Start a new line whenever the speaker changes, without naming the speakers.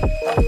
Go